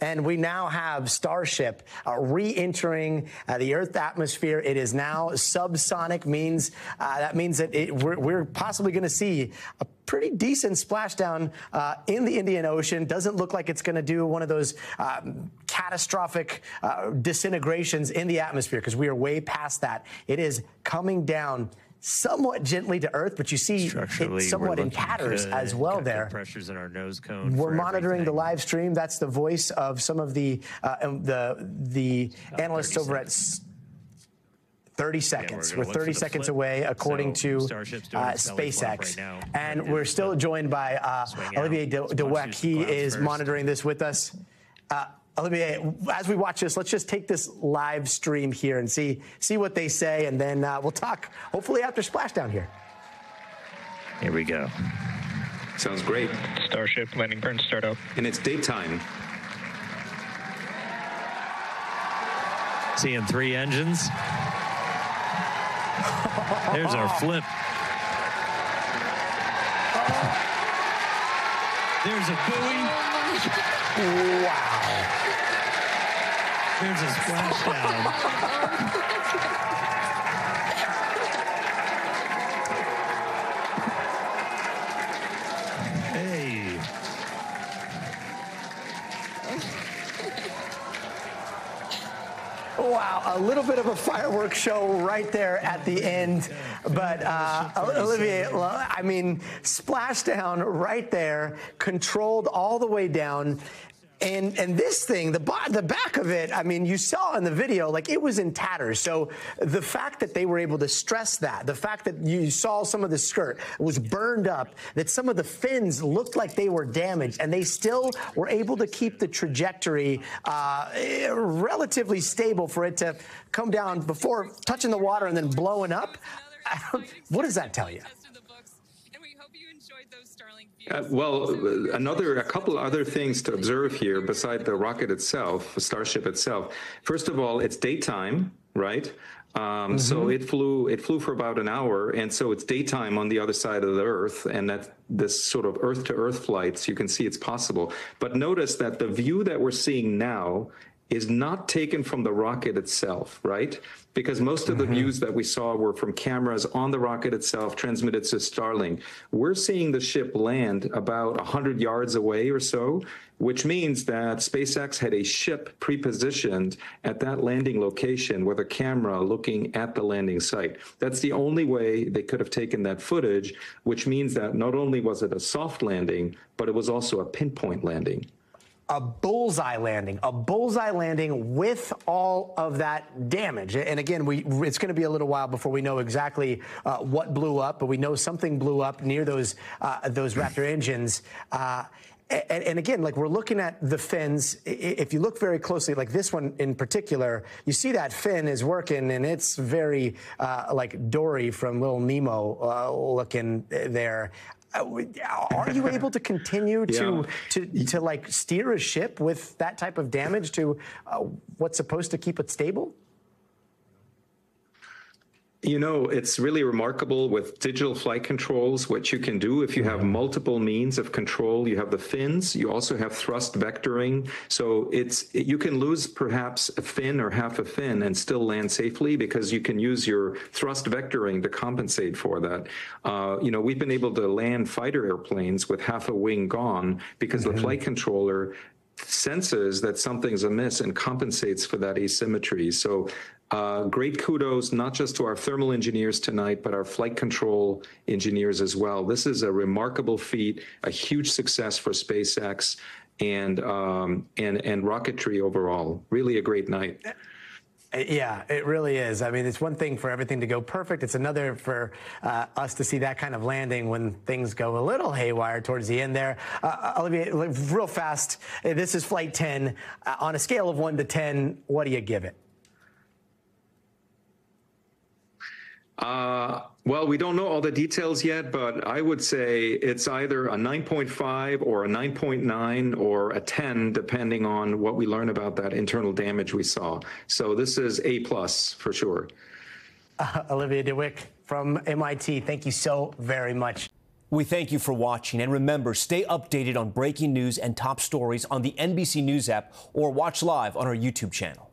and we now have Starship uh, re-entering uh, the Earth atmosphere. It is now subsonic, means uh, that means that it, we're, we're, possibly going to see a pretty decent splashdown uh, in the Indian Ocean. Doesn't look like it's going to do one of those um, catastrophic uh, disintegrations in the atmosphere because we are way past that. It is coming down somewhat gently to earth, but you see it somewhat in tatters good. as well there. Pressures in our nose cone. We're monitoring everything. the live stream. That's the voice of some of the uh, um, the the analysts over seconds. at 30 seconds. Yeah, we're, we're 30 seconds flip. away, according so to uh, SpaceX. Right and we're still joined by uh, Olivier De- DeWeck. He is monitoring this with us. Uh, Olivier, as we watch this, let's just take this live stream here and see see what they say, and then uh, we'll talk hopefully after splashdown here. Here we go. Sounds great. Starship landing burn startup. And it's daytime. Seeing three engines. There's our flip. There's a buoy. Wow. There's a splashdown. hey. Wow, a little bit of a fireworks show right there at the end. But uh, Olivier, I mean, splashdown right there, controlled all the way down. And and this thing, the the back of it, I mean, you saw in the video, like it was in tatters. So the fact that they were able to stress that, the fact that you saw some of the skirt was burned up, that some of the fins looked like they were damaged, and they still were able to keep the trajectory uh, relatively stable for it to come down before touching the water and then blowing up. what does that tell you? Uh, well, another, a couple other things to observe here beside the rocket itself, the Starship itself. First of all, it's daytime, right? Um, mm-hmm. So it flew, it flew for about an hour, and so it's daytime on the other side of the Earth, and that this sort of Earth to Earth flights, you can see it's possible. But notice that the view that we're seeing now is not taken from the rocket itself, right? Because most of the mm-hmm. views that we saw were from cameras on the rocket itself transmitted to Starlink. We're seeing the ship land about 100 yards away or so, which means that SpaceX had a ship pre-positioned at that landing location with a camera looking at the landing site. That's the only way they could have taken that footage, which means that not only was it a soft landing, but it was also a pinpoint landing a bullseye landing, a bullseye landing with all of that damage. And again, we it's going to be a little while before we know exactly uh, what blew up, but we know something blew up near those uh, those Raptor engines. Uh, and, and, again, like we're looking at the fins. If you look very closely, like this one in particular, you see that fin is working, and it's very uh, like Dory from Little Nemo uh, looking there. Uh, are you able to continue to, yeah. to to like steer a ship with that type of damage to uh, what's supposed to keep it stable? You know, it's really remarkable with digital flight controls what you can do if you have multiple means of control. You have the fins, you also have thrust vectoring. So it's you can lose perhaps a fin or half a fin and still land safely because you can use your thrust vectoring to compensate for that. Uh, you know, we've been able to land fighter airplanes with half a wing gone because mm-hmm. the flight controller senses that something's amiss and compensates for that asymmetry. So uh, great kudos not just to our thermal engineers tonight, but our flight control engineers as well. This is a remarkable feat, a huge success for SpaceX and um, and and rocketry overall. Really a great night. Yeah, it really is. I mean, it's one thing for everything to go perfect. It's another for uh, us to see that kind of landing when things go a little haywire towards the end there. Uh, uh Olivier, real fast, this is Flight 10. Uh, on a scale of 1 to 10, what do you give it? Uh, well, we don't know all the details yet, but I would say it's either a 9.5 or a 9.9 or a 10, depending on what we learn about that internal damage we saw. So this is A plus for sure. Uh, Olivia DeWeck from MIT, thank you so very much. We thank you for watching, and remember, stay updated on breaking news and top stories on the NBC News app or watch live on our YouTube channel.